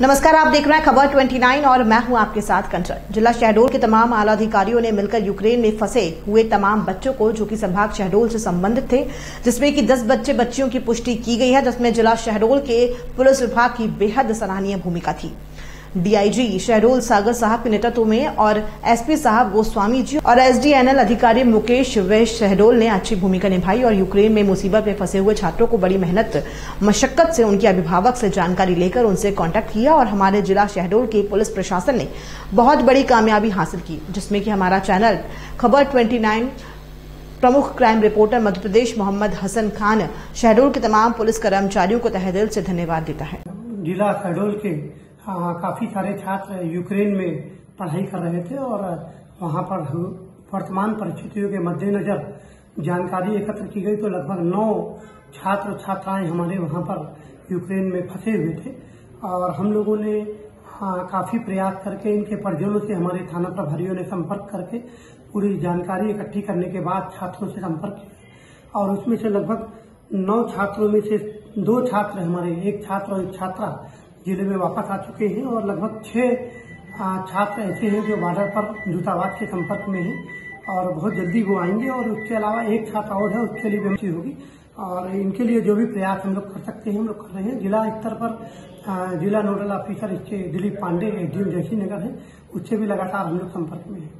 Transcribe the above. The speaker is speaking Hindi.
नमस्कार, आप देख रहे हैं खबर 29 और मैं हूँ आपके साथ कंचन। जिला शहडोल के तमाम आला अधिकारियों ने मिलकर यूक्रेन में फंसे हुए तमाम बच्चों को, जो कि संभाग शहडोल से संबंधित थे, जिसमें कि 10 बच्चे बच्चियों की पुष्टि की गई है, जिसमें जिला शहडोल के पुलिस विभाग की बेहद सराहनीय भूमिका थी। डीआईजी शहडोल सागर साहब के नेतृत्व में और एसपी साहब गोस्वामी जी और एसडीएनएल अधिकारी मुकेश वैश्य शहडोल ने अच्छी भूमिका निभाई और यूक्रेन में मुसीबत में फंसे हुए छात्रों को बड़ी मेहनत, मशक्कत से उनके अभिभावक से जानकारी लेकर उनसे कांटेक्ट किया और हमारे जिला शहडोल के पुलिस प्रशासन ने बहुत बड़ी कामयाबी हासिल की, जिसमें कि हमारा चैनल खबर ट्वेंटी प्रमुख क्राइम रिपोर्टर मध्य प्रदेश मोहम्मद हसन खान शहडोल के तमाम पुलिस कर्मचारियों को तहदिल से धन्यवाद देता है। जिला शहडोल के काफ़ी सारे छात्र यूक्रेन में पढ़ाई कर रहे थे और वहाँ पर वर्तमान परिस्थितियों के मद्देनजर जानकारी एकत्र की गई तो लगभग नौ छात्र छात्राएँ हमारे वहाँ पर यूक्रेन में फंसे हुए थे और हम लोगों ने हाँ, काफ़ी प्रयास करके इनके परिजनों से हमारे थाना प्रभारियों ने संपर्क करके पूरी जानकारी इकट्ठी करने के बाद छात्रों से संपर्क किया और उसमें से लगभग नौ छात्रों में से दो छात्र हमारे एक छात्र और एक छात्रा ज़िले में वापस आ चुके हैं और लगभग छह छात्र ऐसे हैं जो बॉर्डर पर दूतावास के संपर्क में हैं और बहुत जल्दी वो आएँगे और उसके अलावा एक छात्र और है, उसके लिए व्यवस्था होगी। और इनके लिए जो भी प्रयास हम लोग कर सकते हैं, हम लोग कर रहे हैं। जिला स्तर पर जिला नोडल ऑफिसर इसके दिलीप पांडे एडीएम जयसी नगर है, उससे भी लगातार हम लोग संपर्क में हैं।